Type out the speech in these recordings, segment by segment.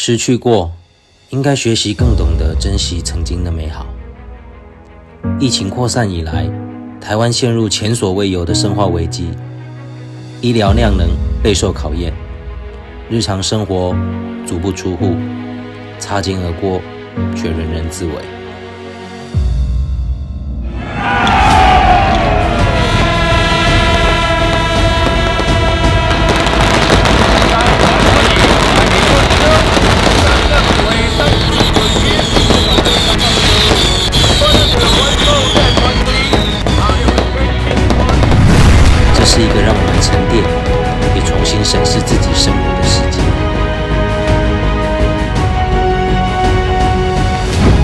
失去过，应该学习更懂得珍惜曾经的美好。疫情扩散以来，台湾陷入前所未有的生化危机，医疗量能备受考验，日常生活足不出户，擦肩而过，却人人自危。是一个让我们沉淀，也重新审视自己生活的时机。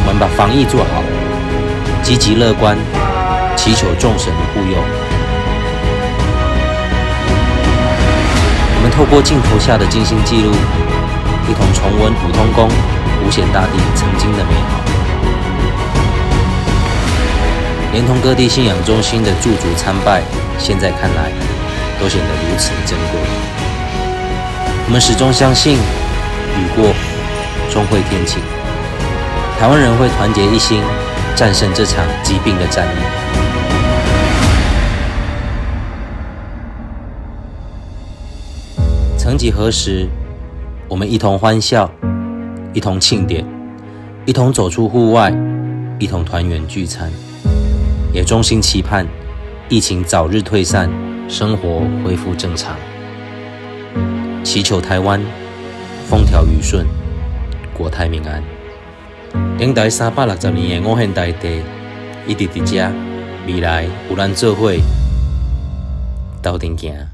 我们把防疫做好，积极乐观，祈求众神的护佑。我们透过镜头下的精心记录，一同重温普通宫、五险大帝曾经的美好，连同各地信仰中心的驻足参拜。现在看来，都显得如此珍贵。我们始终相信，雨过终会天晴。台湾人会团结一心，战胜这场疾病的战役。曾几何时，我们一同欢笑，一同庆典，一同走出户外，一同团圆聚餐，也衷心期盼。疫情早日退散，生活恢复正常。祈求台湾风调雨顺，国泰民安。等待三百六十年的五线大地，一直伫遮，未来有咱做伙，斗阵行。